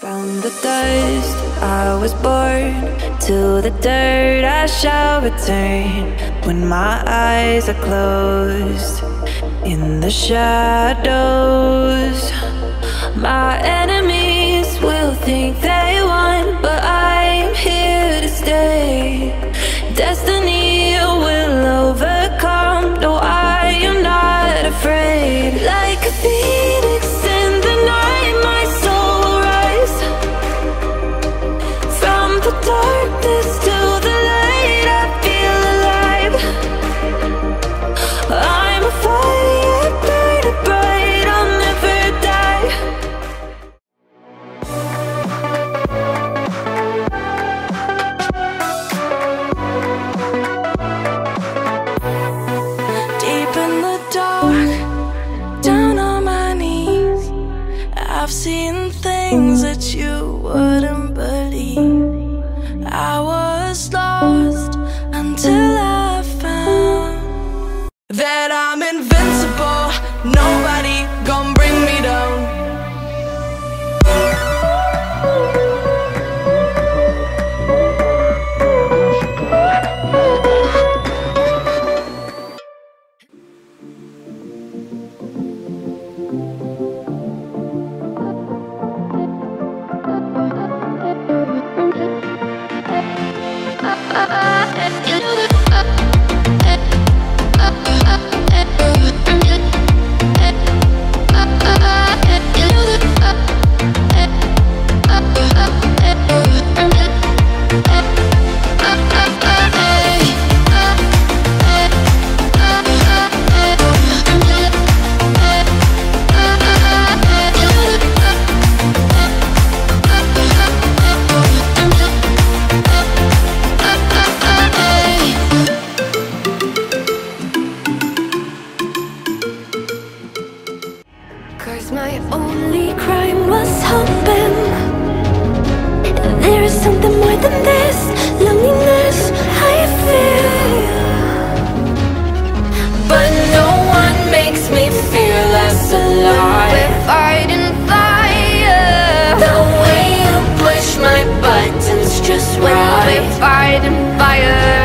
From the dust I was born, to the dirt I shall return. When my eyes are closed, in the shadows, my enemies will think they won, but I'm here to stay. Destiny No just when We're fighting fire.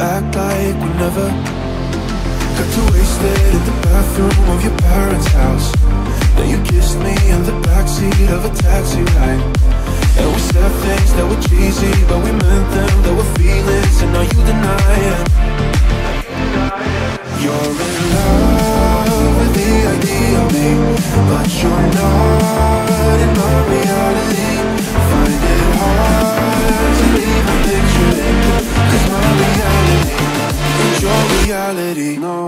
Act like we never Got too wasted in the bathroom of your parents' house. Then you kissed me in the backseat of a taxi ride. And we said things that were cheesy But we meant them, there were feelings And now you deny it. You're in love with the idea of me But you're not in my reality. Find it hard to picture it Cause my reality ain't your reality, no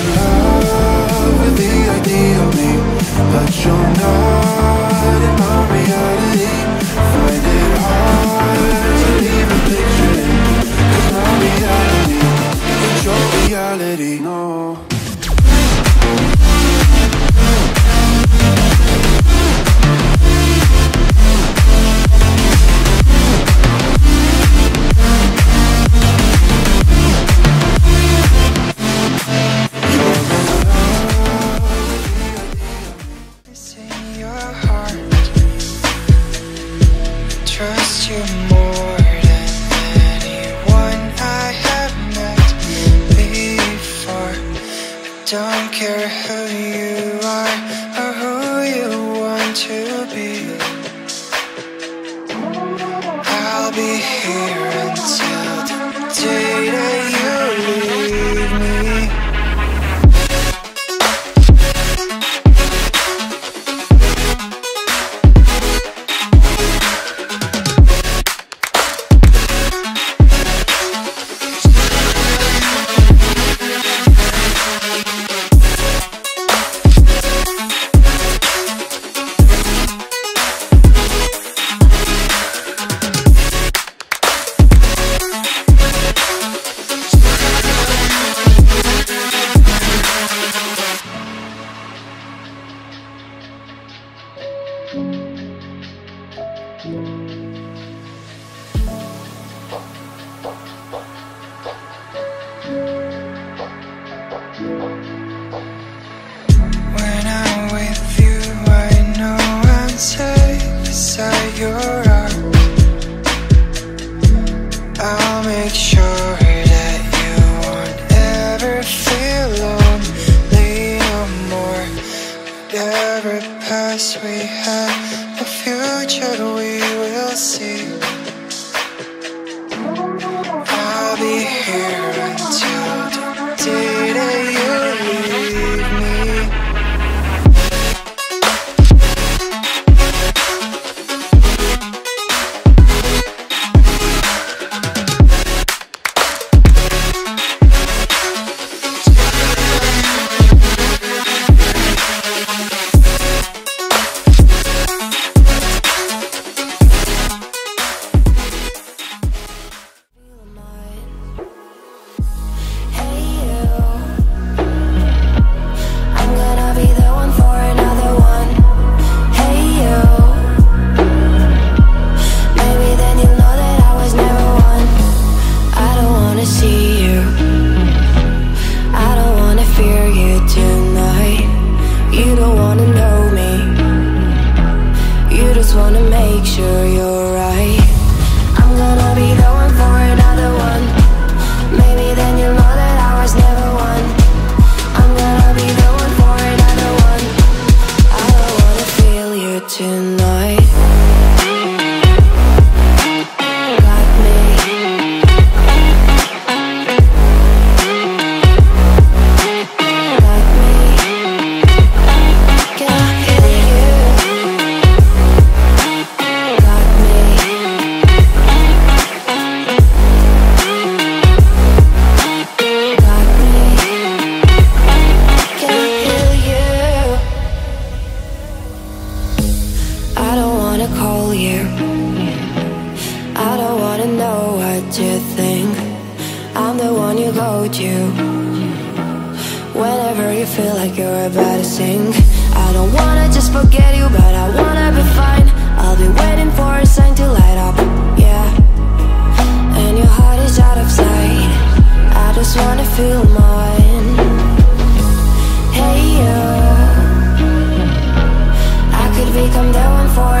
the idea Trust you more than anyone I have met before. I don't care to sink I don't wanna just forget you, but I wanna be fine. I'll be waiting for a sign to light up, yeah. And your heart is out of sight. I just wanna feel mine. Hey you I could become that one for